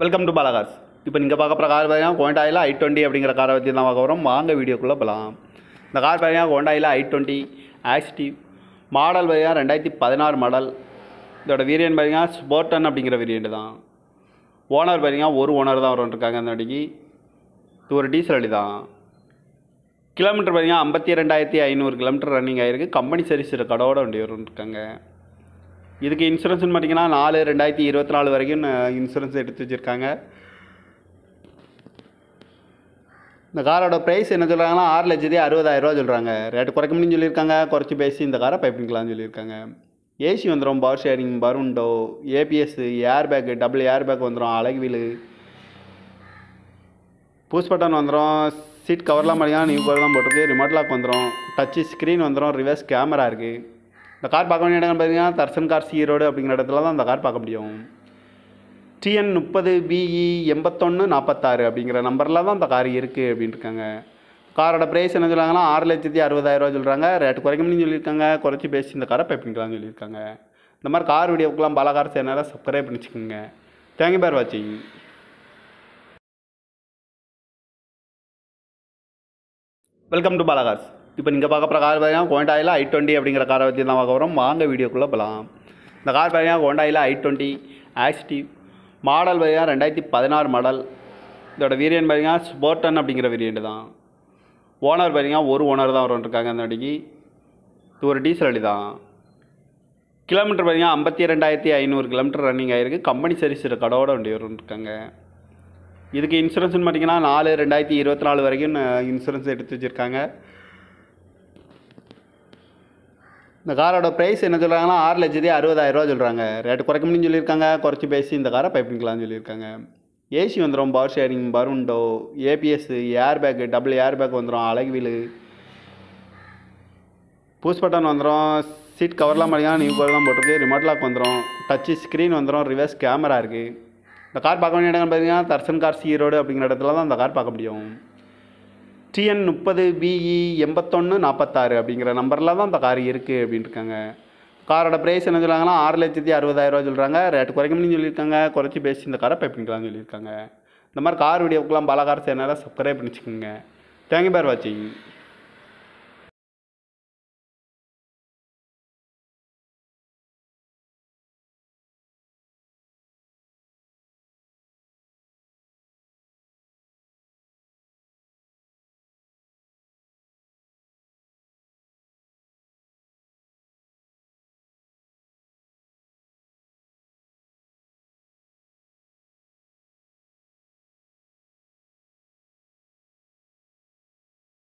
Welcome to பாலகாஸ் இப்போ நீங்கள் பார்க்க போகிற கார் பார்த்தீங்கன்னா ஹோண்டாயில் ஐ டுவெண்ட்டி அப்படிங்கிற காரை பற்றி தான் பார்க்க போகிறோம் வாங்க வீடியோக்குள்ளே போகலாம் இந்த கார் பார்த்தீங்கன்னா ஹோண்டாயில் ஐ டுவெண்ட்டி ஆக்டிவ் மாடல் பார்த்தீங்கன்னா ரெண்டாயிரத்தி பதினாறு மாடல் இதோட வேரியன்ட் பார்த்தீங்கன்னா ஸ்போர்டன் அப்படிங்கிற வேரியண்ட் தான். ஓனர் பார்த்தீங்கன்னா ஒரு ஓனர் தான் இருக்காங்க அந்த வண்டிக்கு இது ஒரு டீசல் வண்டி தான். கிலோமீட்டர் பார்த்தீங்கன்னா ஐம்பத்தி ரெண்டாயிரத்தி ஐநூறு கிலோமீட்டர் ரன்னிங் ஆகிருக்கு கம்பெனி சர்வீஸ் கடவோட வண்டி இருக்காங்க. இதுக்கு இன்சூரன்ஸ்னு பார்த்தீங்கன்னா நாலு ரெண்டாயிரத்தி இருபத்தி நாலு வரைக்கும் இன்சூரன்ஸ் எடுத்து வச்சுருக்காங்க. இந்த காரோட ப்ரைஸ் என்ன சொல்கிறாங்கன்னா ஆறு லட்சத்தி அறுபதாயிரரூவா சொல்கிறாங்க ரேட்டு குறைக்க முடியும் சொல்லியிருக்காங்க. குறைச்சி பேசி இந்த காரை பைப்பிங்கலாம்னு சொல்லியிருக்காங்க. ஏசி வந்துடும் power steering பருண்டோ ABS air bag double air bag வந்துடும் அழகு வீலு. பூஸ் பட்டன் வந்துடும் சீட் கவர்லாம் பார்த்தீங்கன்னா நியூ கவர்லாம் போட்டிருக்கு. ரிமோட் லாக் வந்துடும் டச்சு ஸ்க்ரீன் வந்துடும் ரிவர்ஸ் கேமரா இருக்குது இந்த கார் பார்க்க வேண்டிய இடங்கள் பார்த்தீங்கன்னா தர்சன் கார் ஈரோடு அப்படிங்கிற இடத்துல தான் அந்த கார் பார்க்க முடியும். டிஎன் முப்பது பிஇ எண்பத்தொன்று நாற்பத்தாறு அப்படிங்கிற நம்பரில் தான் இந்த கார் இருக்குது அப்படின்னு இருக்காங்க காரோட ப்ரைஸ் என்ன சொல்கிறாங்கன்னா ஆறு லட்சத்தி அறுபதாயிரரூவா சொல்கிறாங்க ரேட் குறைக்கணும்னு சொல்லியிருக்காங்க. குறைச்சி பேசி இந்த காரை பைப்பிங்கலாம்னு சொல்லியிருக்காங்க. இந்த மாதிரி கார் வீடியோக்கெலாம் பல கார் சேனலை சப்ஸ்கிரைப் பண்ணிச்சுக்கோங்க. தேங்க்யூ பேர் வாட்சிங் வெல்கம் டு பாலகாஸ் இப்போ நீங்கள் பார்க்குற கார் பார்த்தீங்கன்னா ஹோண்டாயில் ஐ டுவெண்ட்டி அப்படிங்கிற காரை பற்றி தான் பார்க்க போகிறோம் வாங்க வீடியோக்குள்ளே போகலாம் இந்த கார் பார்த்தீங்கன்னா ஹோண்டாயில் ஐ டுவெண்ட்டி ஆக்டிவ் மாடல் பார்த்தீங்கன்னா ரெண்டாயிரத்தி பதினாறு மாடல் இதோட வேரியன்ட் பார்த்தீங்கன்னா ஸ்போர்டன் அப்படிங்கிற வேரியண்ட் தான். ஓனர் பார்த்தீங்கன்னா ஒரு ஓனர் தான் இருக்காங்க அந்த வண்டிக்கு. இது ஒரு டீசல் வண்டி தான். கிலோமீட்டர் பார்த்தீங்கன்னா ஐம்பத்தி ரெண்டாயிரத்தி ஐநூறு கிலோமீட்டர் ரன்னிங் ஆகிருக்கு கம்பெனி சர்வீஸ் கடவோட வண்டி இருக்காங்க. இதுக்கு இன்சூரன்ஸ்னு பார்த்தீங்கன்னா நாலு ரெண்டாயிரத்தி இருபத்தி நாலு வரைக்கும் இன்சூரன்ஸ் எடுத்து வச்சுருக்காங்க. இந்த காரோட ப்ரைஸ் என்ன சொல்கிறாங்கன்னா ஆறு லட்சத்தி அறுபதாயிரரூவா சொல்கிறாங்க ரேட்டு குறைக்க முடியும்னு சொல்லியிருக்காங்க. குறைச்சி பேசி இந்த காரை பைப்பிங்கலாம்னு சொல்லியிருக்காங்க. ஏசி வந்துடும் power steering பருண்டோ ABS air bag double air bag வந்துடும் அழகு வீலு. பூஸ் பட்டன் வந்துடும் சீட் கவர்லாம் பார்த்தீங்கன்னா நியூ கவர்லாம் போட்டிருக்கு. ரிமோட் லாக் வந்துடும் டச்சு ஸ்க்ரீன் வந்துடும் ரிவர்ஸ் கேமரா இருக்குது இந்த கார் பார்க்க வேண்டிய இடங்கள் பார்த்தீங்கன்னா தர்சன் கார் சீரோடு அப்படிங்கிற இடத்துல தான் அந்த கார் பார்க்க முடியும். டிஎன் முப்பது பிஇ எண்பத்தொன்று நாற்பத்தாறு அப்படிங்கிற நம்பரில் தான் இந்த கார் இருக்குது அப்படின்னு இருக்காங்க காரோட ப்ரைஸ் என்ன சொல்கிறாங்கன்னா ஆறு லட்சத்தி அறுபதாயிரரூவா சொல்கிறாங்க ரேட் குறைக்கணும்னு சொல்லியிருக்காங்க. குறைச்சி பேசி இந்த காரை பைப்பிங்கலாம்னு சொல்லியிருக்காங்க. இந்த மாதிரி கார் வீடியோக்கெலாம் பல கார் சேனலாக சப்ஸ்கிரைப் பண்ணி வச்சுக்கோங்க தேங்க்யூ பார் வாட்சிங்